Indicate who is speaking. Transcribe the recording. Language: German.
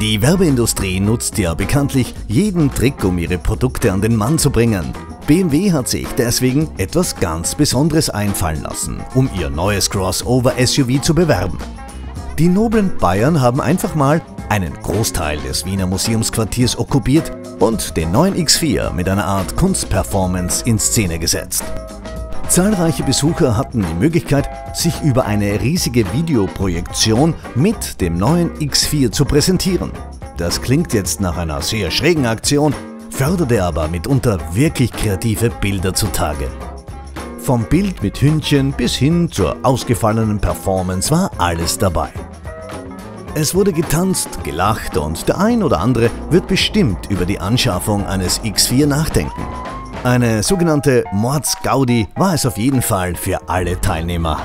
Speaker 1: Die Werbeindustrie nutzt ja bekanntlich jeden Trick, um ihre Produkte an den Mann zu bringen. BMW hat sich deswegen etwas ganz Besonderes einfallen lassen, um ihr neues Crossover-SUV zu bewerben. Die noblen Bayern haben einfach mal einen Großteil des Wiener Museumsquartiers okkupiert und den neuen X4 mit einer Art Kunstperformance in Szene gesetzt. Zahlreiche Besucher hatten die Möglichkeit, sich über eine riesige Videoprojektion mit dem neuen X4 zu präsentieren. Das klingt jetzt nach einer sehr schrägen Aktion, förderte aber mitunter wirklich kreative Bilder zutage. Vom Bild mit Hündchen bis hin zur ausgefallenen Performance war alles dabei. Es wurde getanzt, gelacht und der ein oder andere wird bestimmt über die Anschaffung eines X4 nachdenken. Eine sogenannte Mordsgaudi war es auf jeden Fall für alle Teilnehmer.